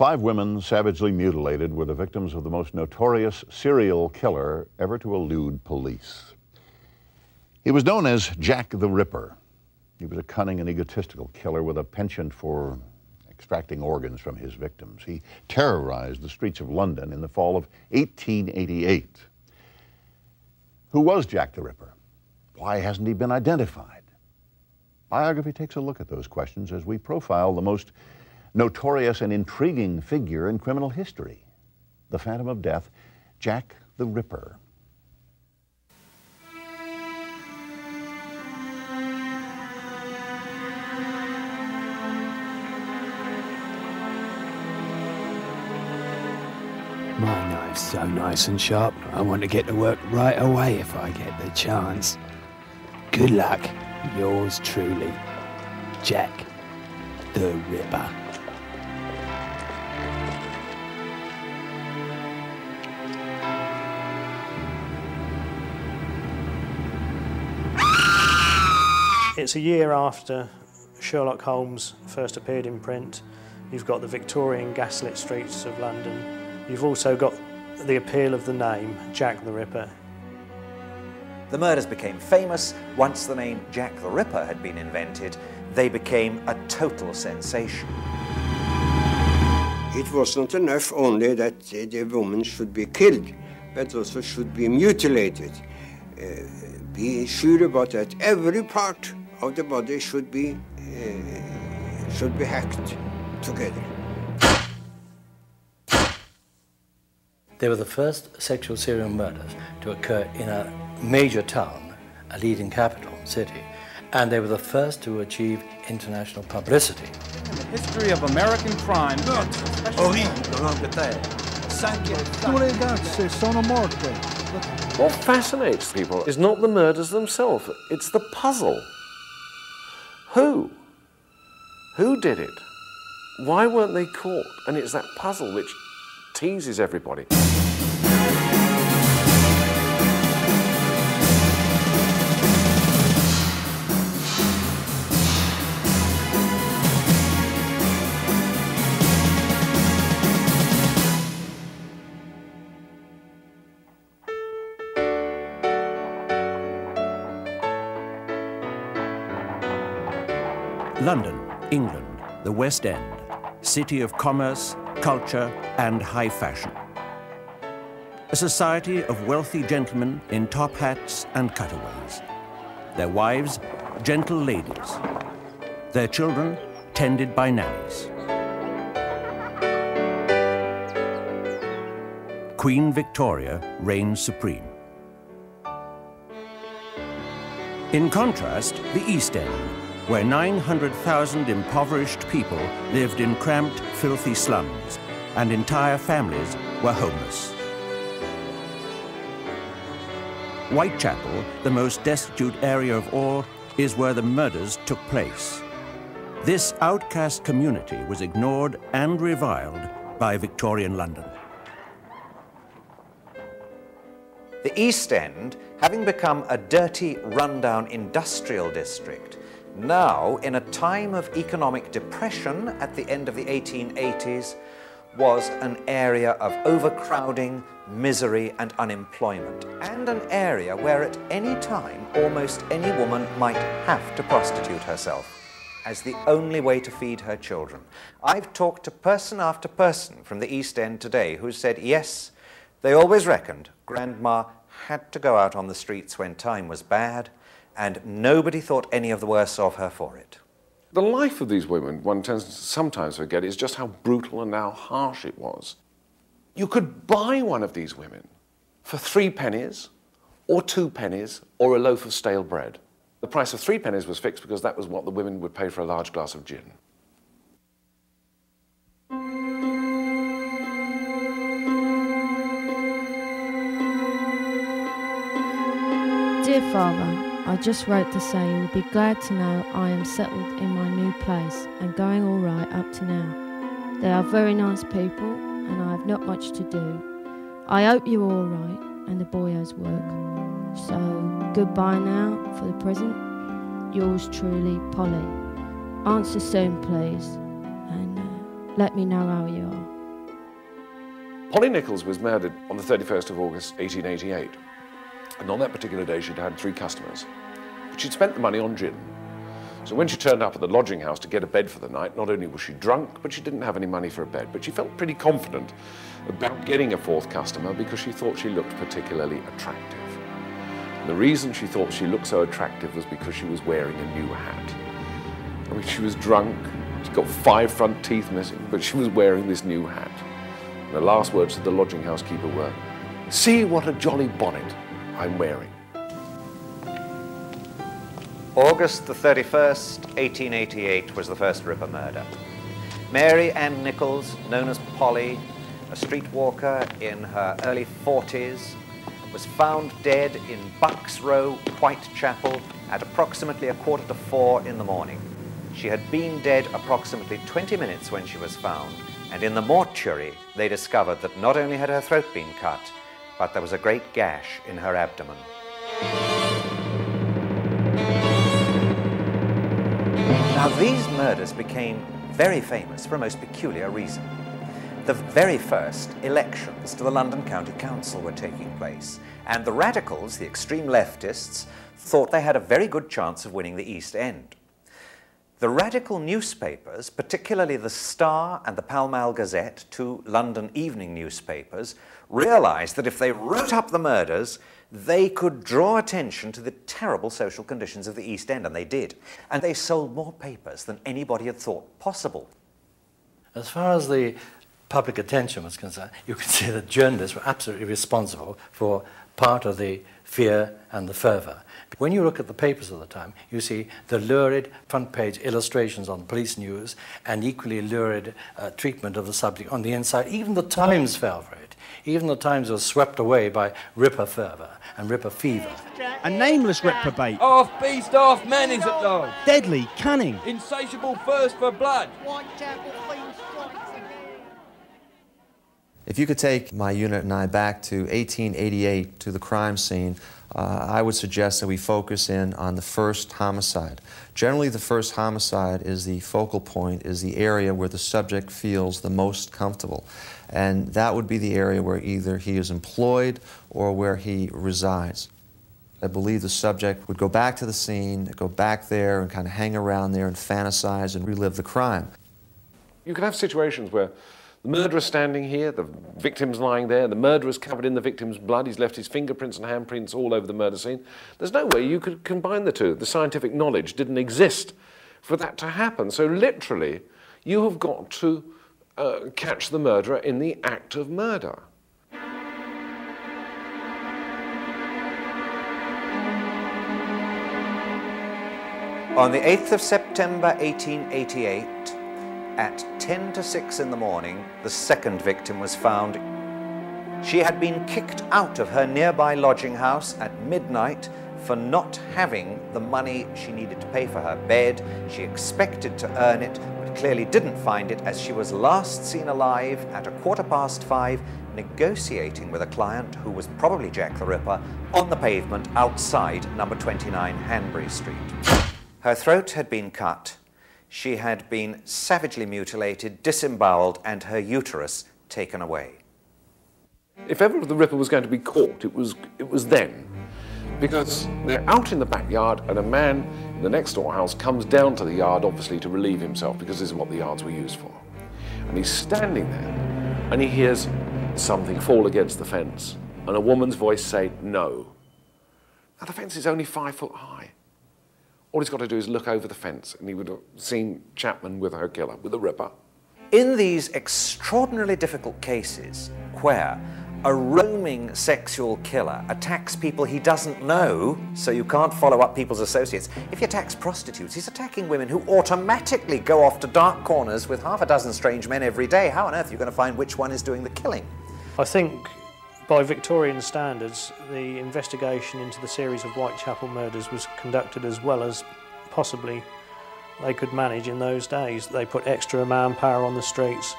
Five women savagely mutilated were the victims of the most notorious serial killer ever to elude police. He was known as Jack the Ripper. He was a cunning and egotistical killer with a penchant for extracting organs from his victims. He terrorized the streets of London in the fall of 1888. Who was Jack the Ripper? Why hasn't he been identified? Biography takes a look at those questions as we profile the most notorious and intriguing figure in criminal history, the Phantom of Death, Jack the Ripper. My knife's so nice and sharp, I want to get to work right away if I get the chance. Good luck, yours truly, Jack the Ripper. It's a year after Sherlock Holmes first appeared in print. You've got the Victorian gaslit streets of London. You've also got the appeal of the name, Jack the Ripper. The murders became famous. Once the name Jack the Ripper had been invented, they became a total sensation. It was not enough only that the woman should be killed, but also should be mutilated. Uh, be sure about that every part of the body should be uh, should be hacked together. They were the first sexual serial murders to occur in a major town, a leading capital city, and they were the first to achieve international publicity. In the history of American crime. What fascinates people is not the murders themselves, it's the puzzle. Who? Who did it? Why weren't they caught? And it's that puzzle which teases everybody. London, England, the West End, city of commerce, culture, and high fashion. A society of wealthy gentlemen in top hats and cutaways. Their wives, gentle ladies. Their children, tended by nannies. Queen Victoria reigns supreme. In contrast, the East End, where 900,000 impoverished people lived in cramped, filthy slums, and entire families were homeless. Whitechapel, the most destitute area of all, is where the murders took place. This outcast community was ignored and reviled by Victorian London. The East End, having become a dirty, rundown industrial district, now, in a time of economic depression at the end of the 1880s, was an area of overcrowding, misery and unemployment, and an area where at any time almost any woman might have to prostitute herself as the only way to feed her children. I've talked to person after person from the East End today who said, yes, they always reckoned Grandma had to go out on the streets when time was bad, and nobody thought any of the worse of her for it. The life of these women, one tends to sometimes forget, is just how brutal and how harsh it was. You could buy one of these women for three pennies, or two pennies, or a loaf of stale bread. The price of three pennies was fixed because that was what the women would pay for a large glass of gin. Dear Father, I just wrote to say you will be glad to know I am settled in my new place and going all right up to now. They are very nice people and I have not much to do. I hope you are all right and the boy has work. So goodbye now for the present. Yours truly, Polly. Answer soon, please. And uh, Let me know how you are. Polly Nichols was murdered on the 31st of August 1888. And on that particular day, she'd had three customers. But she'd spent the money on gin. So when she turned up at the lodging house to get a bed for the night, not only was she drunk, but she didn't have any money for a bed. But she felt pretty confident about getting a fourth customer because she thought she looked particularly attractive. And the reason she thought she looked so attractive was because she was wearing a new hat. I mean, she was drunk, she'd got five front teeth missing, but she was wearing this new hat. And the last words of the lodging house keeper were, See what a jolly bonnet I'm wearing. August the 31st, 1888 was the first Ripper murder. Mary Ann Nichols, known as Polly, a streetwalker in her early 40s, was found dead in Bucks Row, Whitechapel at approximately a quarter to four in the morning. She had been dead approximately 20 minutes when she was found, and in the mortuary they discovered that not only had her throat been cut, but there was a great gash in her abdomen. Now, these murders became very famous for a most peculiar reason. The very first elections to the London County Council were taking place, and the radicals, the extreme leftists, thought they had a very good chance of winning the East End. The radical newspapers, particularly the Star and the Pall Mall Gazette, two London evening newspapers, realized that if they wrote up the murders, they could draw attention to the terrible social conditions of the East End, and they did. And they sold more papers than anybody had thought possible. As far as the public attention was concerned, you can see that journalists were absolutely responsible for part of the fear and the fervour. When you look at the papers of the time, you see the lurid front page illustrations on police news and equally lurid uh, treatment of the subject on the inside. Even the Times fell for it. Even the Times was swept away by Ripper fervour and Ripper fever. A nameless reprobate. Half beast, half man is at large. Deadly, cunning. Insatiable thirst for blood. If you could take my unit and I back to 1888 to the crime scene, uh, I would suggest that we focus in on the first homicide. Generally, the first homicide is the focal point, is the area where the subject feels the most comfortable. And that would be the area where either he is employed or where he resides. I believe the subject would go back to the scene, go back there and kind of hang around there and fantasize and relive the crime. You can have situations where the murderer's standing here, the victim's lying there, the murderer's covered in the victim's blood, he's left his fingerprints and handprints all over the murder scene. There's no way you could combine the two. The scientific knowledge didn't exist for that to happen. So literally, you have got to uh, catch the murderer in the act of murder. On the 8th of September 1888, at 10 to 6 in the morning, the second victim was found. She had been kicked out of her nearby lodging house at midnight for not having the money she needed to pay for her bed. She expected to earn it, but clearly didn't find it as she was last seen alive at a quarter past five negotiating with a client who was probably Jack the Ripper on the pavement outside number 29 Hanbury Street. Her throat had been cut, she had been savagely mutilated, disemboweled, and her uterus taken away. If ever the Ripper was going to be caught, it was, it was then. Because they're out in the backyard, and a man in the next door house comes down to the yard, obviously, to relieve himself, because this is what the yards were used for. And he's standing there, and he hears something fall against the fence, and a woman's voice say, No. Now, the fence is only five foot high. All he's got to do is look over the fence and he would have seen Chapman with her killer, with the Ripper. In these extraordinarily difficult cases where a roaming sexual killer attacks people he doesn't know, so you can't follow up people's associates. If he attacks prostitutes, he's attacking women who automatically go off to dark corners with half a dozen strange men every day. How on earth are you going to find which one is doing the killing? I think by Victorian standards, the investigation into the series of Whitechapel murders was conducted as well as possibly they could manage in those days. They put extra manpower on the streets.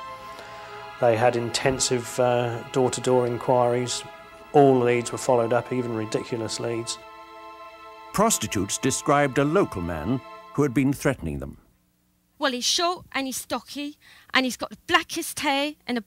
They had intensive door to door inquiries. All leads were followed up, even ridiculous leads. Prostitutes described a local man who had been threatening them. Well, he's short and he's stocky, and he's got the blackest hair and a